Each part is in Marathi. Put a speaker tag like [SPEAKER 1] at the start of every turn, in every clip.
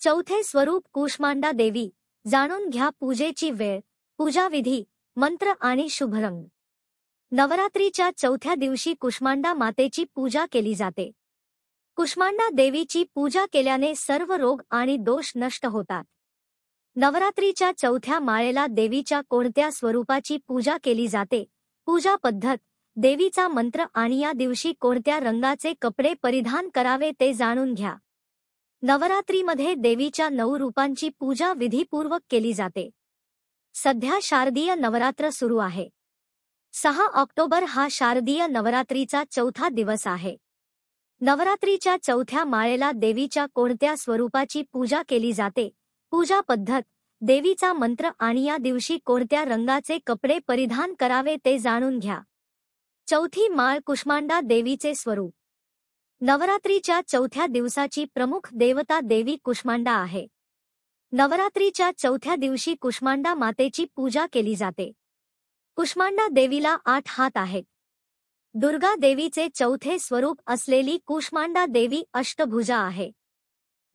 [SPEAKER 1] चौथे स्वरूप कुष्मांडा देवी. जाणून घ्या पूजेची वेळ. पूजाविधी मंत्र आणि शुभरंग. नवरात्रीच्या चौथ्या दिवशी कुष्मांडा मातेची पूजा केली जाते. कुष्मांडा देवीची पूजा केल्याने सर्व रोग आणि दोष नष्ट होतात. नवरात्रीच्या चौथ्या माळेला देवीच्या कोणत्या स्वरूपाची पूजा केली जाते? पूजा पद्धत देवीचा मंत्र आणि या दिवशी कोणत्या रंगाचे कपडे परिधान करावे ते जाणून घ्या. नवरात्रीमध्ये देवीच्या नऊ रूपांची पूजा विधीपूर्वक केली जाते. सध्या शारदीय नवरात्र सुरू आहे. सहा ऑक्टोबर हा शारदीय नवरात्रीचा चौथा दिवस आहे. नवरात्रीच्या चौथ्या माळेला देवीच्या कोणत्या स्वरूपाची पूजा केली जाते? पूजा पद्धत देवीचा मंत्र आणि या दिवशी कोणत्या रंगाचे कपडे परिधान करावे ते जाणून घ्या. चौथी माळ कुष्मांडा देवीचे स्वरूप. नवरात्रीच्या चौथ्या दिवसाची प्रमुख देवता देवी कुष्मांडा आहे. नवरात्रीच्या चौथ्या दिवशी कुष्मांडा मातेची पूजा केली जाते. कुष्मांडा देवीला आठ हात आहेत. दुर्गा देवीचे चौथे स्वरूप असलेली कुष्मांडा देवी अष्टभुजा आहे.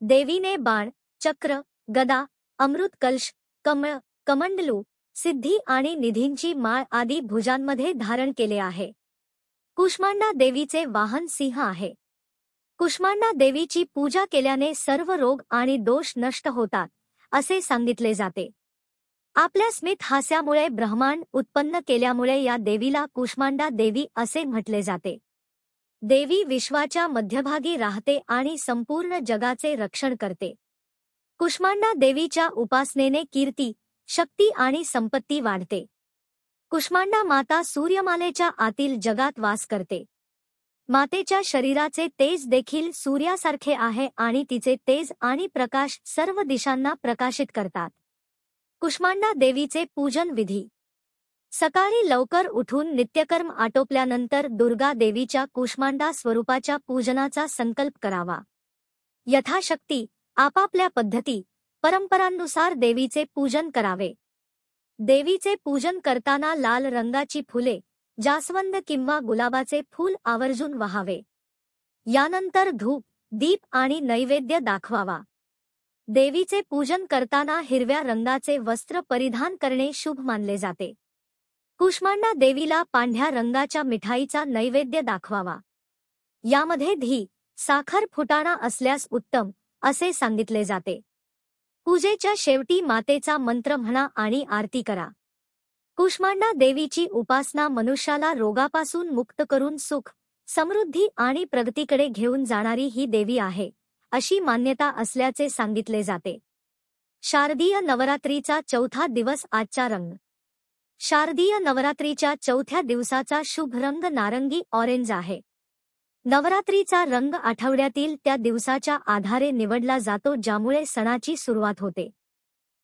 [SPEAKER 1] देवीने बाण, चक्र, गदा, अमृत कलश, कमळ, कमंडलू, सिद्धी आणि निधींची माळ आदी भुजांमध्ये धारण केले आहे. कुष्मांडा देवीचे वाहन सिंह आहे. कुष्मांडा देवीची पूजा केल्याने सर्व रोग आणि दोष नष्ट होतात असे सांगितले जाते. आपल्या स्मित हास्यामुळे ब्रह्मांड उत्पन्न केल्यामुळे या देवीला कुष्मांडा देवी असे म्हटले जाते. देवी विश्वाच्या मध्यभागी राहते आणि संपूर्ण जगाचे रक्षण करते. कुष्मांडा देवीच्या उपासनेने कीर्ती शक्ती आणि संपत्ती वाढते. कुष्मांडा माता सूर्यमालेच्या आतील जगात वास करते. मातेच्या शरीराचे तेज देखील सूर्यासारखे आहे आणि तिचे तेज आणि प्रकाश सर्व दिशांना प्रकाशित करतात. कुष्मांडा देवीचे पूजन विधी. सकाळी लवकर उठून नित्यकर्म आटोपल्यानंतर दुर्गा देवीच्या कुष्मांडा स्वरूपाच्या पूजनाचा संकल्प करावा. यथाशक्ती आपापल्या पद्धती परंपरांनुसार देवीचे पूजन करावे. देवीचे पूजन करताना लाल रंगाची फुले जास्वंद किंवा गुलाबाचे फूल आवर्जून वहावे. यानंतर धूप दीप आणि नैवेद्य दाखवावा. देवीचे पूजन करताना हिरव्या रंगाचे वस्त्र परिधान करणे शुभ मानले जाते. कुष्मांडा देवीला पांढ्या रंगाच्या मिठाईचा नैवेद्य दाखवावा. यामध्ये धी साखर फुटाणा असल्यास उत्तम असे सांगितले जाते. पूजेच्या शेवटी मातेचा मंत्र म्हणा आणि आरती करा. कुष्मांडा देवीची उपासना मनुष्याला रोगापासून मुक्त करून सुख समृद्धी आणि प्रगतीकडे घेऊन जाणारी ही देवी आहे अशी मान्यता असल्याचे सांगितले जाते. शारदीय नवरात्रीचा चौथा दिवस आजचा रंग. शारदीय नवरात्रीच्या चौथ्या दिवसाचा शुभ रंग नारंगी ऑरेंज आहे. नवरात्रीचा रंग आठवड्यातील त्या दिवसाच्या आधारे निवडला जातो ज्यामुळे सणाची सुरुवात होते.